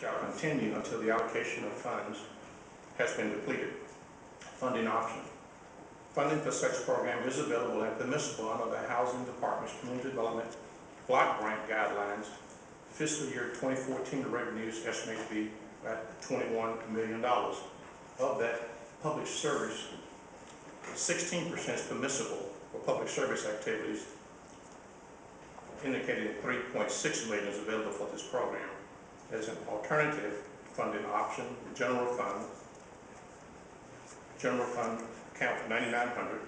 shall continue until the allocation of funds has been depleted. Funding option. Funding for such program is available and permissible under the Housing Department's Community Development Block Grant Guidelines. Fiscal year 2014 revenues estimated to be at $21 million. Of that, public service, 16% is permissible for public service activities, indicating 3.6 million is available for this program. As an alternative funding option, the general fund, general fund account 9900,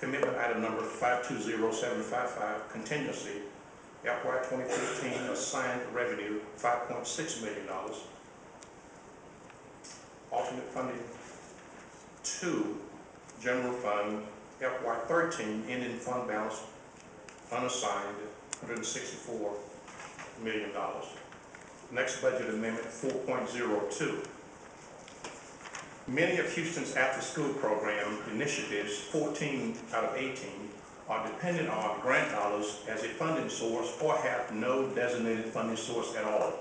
commitment item number 520755, contingency, FY 2015 assigned revenue, $5.6 million. Alternate funding two, general fund, FY 13 ending fund balance unassigned, $164 million. Next budget amendment 4.02. Many of Houston's after-school program initiatives, 14 out of 18, are dependent on grant dollars as a funding source or have no designated funding source at all.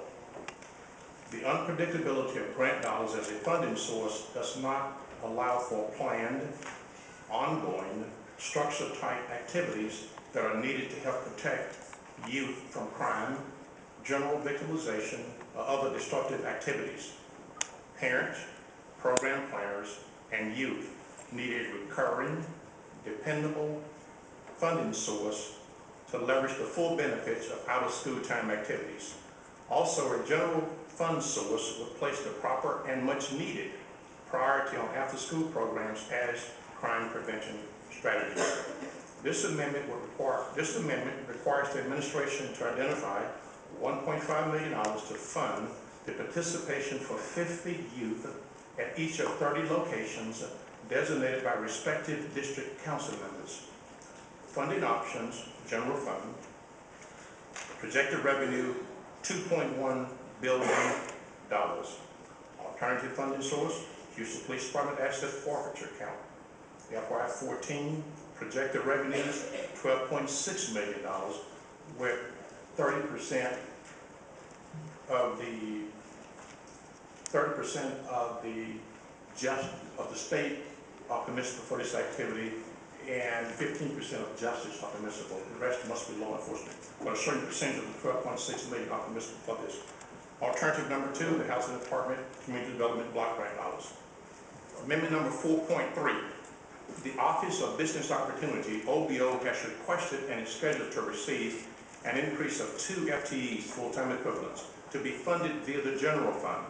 The unpredictability of grant dollars as a funding source does not allow for planned, ongoing, structure-type activities that are needed to help protect youth from crime, general victimization, or other destructive activities. Parents, program planners, and youth need a recurring, dependable funding source to leverage the full benefits of out-of-school time activities. Also, a general fund source would place the proper and much-needed priority on after-school programs as crime prevention strategies. This amendment require, this amendment requires the administration to identify $1.5 million to fund the participation for 50 youth at each of 30 locations designated by respective district council members. Funding options, general fund, projected revenue, $2.1 billion. Alternative funding source, Houston Police Department Asset Forfeiture Account. FY 14 projected revenues, $12.6 million, with 30% of the 30% of the just of the state are permissible for this activity, and 15% of justice are permissible. The rest must be law enforcement. But a certain percentage of the 12.6 million are permissible for this. Alternative number two, the Housing Department Community Development Block Grant dollars. Amendment number 4.3. The Office of Business Opportunity, OBO, has requested and is scheduled to receive an increase of two FTEs, full-time equivalents, to be funded via the general fund.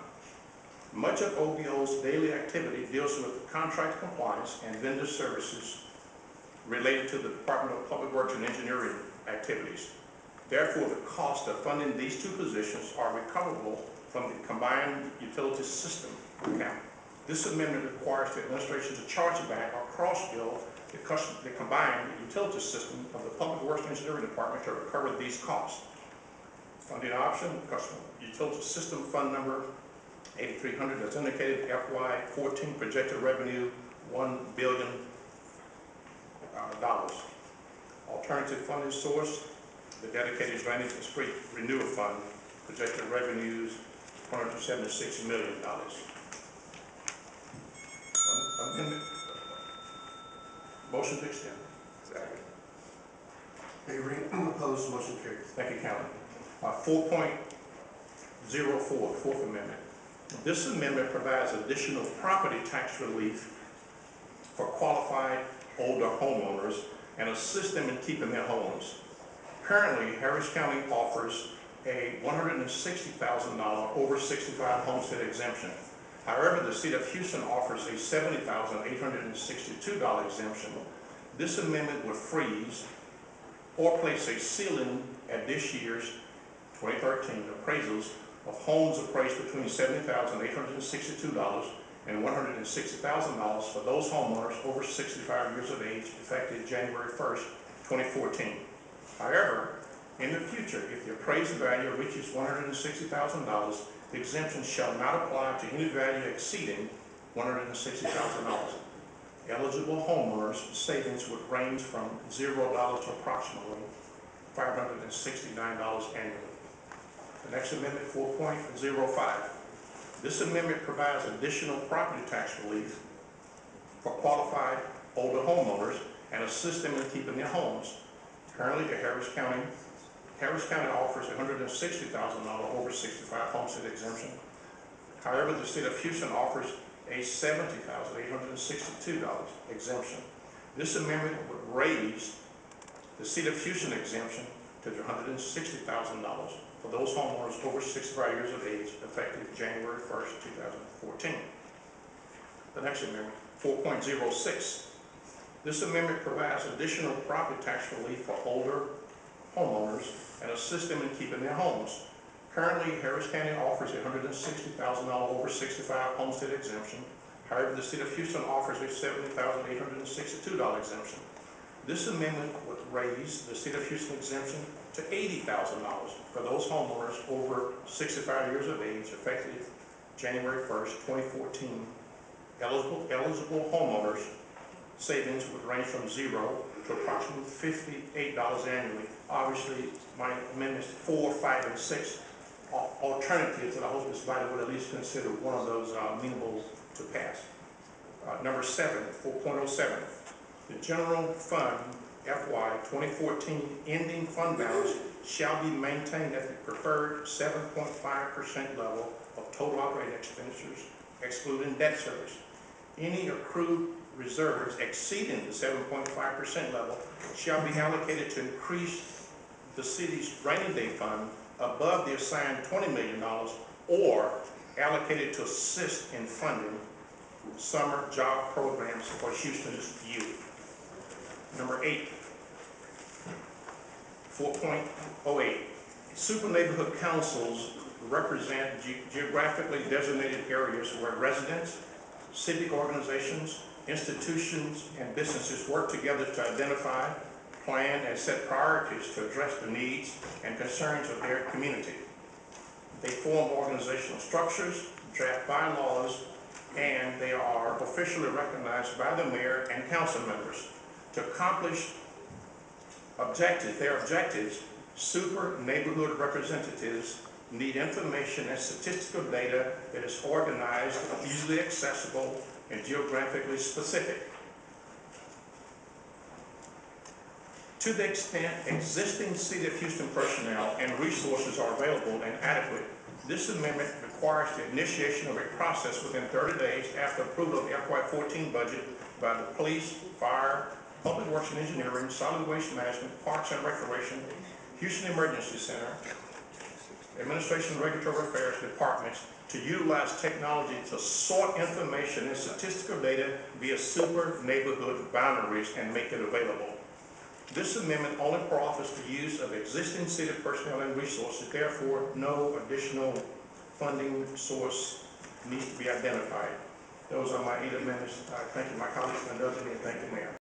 Much of OBO's daily activity deals with contract compliance and vendor services related to the Department of Public Works and Engineering activities. Therefore, the cost of funding these two positions are recoverable from the combined utility system account. This amendment requires the administration to charge back or cross-bill the, custom- the combined utility system of the Public Works Engineering Department to recover these costs. Funding option, customer utility system fund number 8300 as indicated, FY 14 projected revenue, $1 billion. uh. Alternative funding source, the dedicated drainage and street renewal fund, projected revenues, $176 million. Motion to extend. Second. Avery, opposed, motion carries. Thank you, Council. Uh, 4.04, Fourth Amendment. This amendment provides additional property tax relief for qualified older homeowners and assists them in keeping their homes. Currently, Harris County offers a $160,000 over 65 homestead exemption. However, the city of Houston offers a $70,862 exemption. This amendment would freeze or place a ceiling at this year's 2013 appraisals of homes appraised between $70,862 and $160,000 for those homeowners over 65 years of age effective January 1st, 2014. However, in the future, if the appraised value reaches $160,000, the exemption shall not apply to any value exceeding $160,000. Eligible homeowners' savings would range from $0 to approximately $569 annually. The next amendment, four point zero five. This amendment provides additional property tax relief for qualified older homeowners and assists them in keeping their homes. Currently, the Harris County, Harris County offers a hundred and sixty thousand dollar over sixty-five homestead exemption. However, the state of Houston offers a seventy thousand eight hundred and sixty-two dollars exemption. This amendment would raise the state of Houston exemption to hundred and sixty thousand dollars for those homeowners over sixty-five years of age effective January first, two thousand fourteen. The next amendment, four point zero six. This amendment provides additional property tax relief for older homeowners and assist them in keeping their homes. Currently, Harris County offers a hundred and sixty thousand dollar over sixty-five homestead exemption. However, the state of Houston offers a seventy thousand eight hundred and sixty-two dollar exemption. This amendment would raise the state of Houston exemption to eighty thousand dollars for those homeowners over sixty-five years of age effective January first, twenty fourteen. Eligible, eligible homeowners savings would range from zero to approximately fifty-eight dollars annually. Obviously, my amendments four, five, and six are alternatives that I hope this body would at least consider one of those uh, amenable to pass. Uh, Number seven, four point oh seven, the general fund FY twenty fourteen ending fund balance shall be maintained at the preferred seven point five percent level of total operating expenditures excluding debt service. Any accrued reserves exceeding the seven point five percent level shall be allocated to increase the city's rainy day fund above the assigned twenty million dollars or allocated to assist in funding summer job programs for Houston's youth. Number eight, four point oh eight, super neighborhood councils represent ge- geographically designated areas where residents, civic organizations, institutions, and businesses work together to identify, plan, and set priorities to address the needs and concerns of their community. They form organizational structures, draft bylaws, and they are officially recognized by the mayor and council members to accomplish objectives, their objectives, super neighborhood representatives need information and statistical data that is organized, easily accessible, and geographically specific. To the extent existing City of Houston personnel and resources are available and adequate, this amendment requires the initiation of a process within thirty days after approval of the FY fourteen budget by the police, fire, public works and engineering, solid waste management, parks and recreation, Houston Emergency Center, Administration and Regulatory Affairs Departments to utilize technology to sort information and statistical data via super neighborhood boundaries and make it available. This amendment only proffers the use of existing city personnel and resources, therefore no additional funding source needs to be identified. Those are my eight amendments. I thank you, my colleagues, and those you, thank you, Mayor.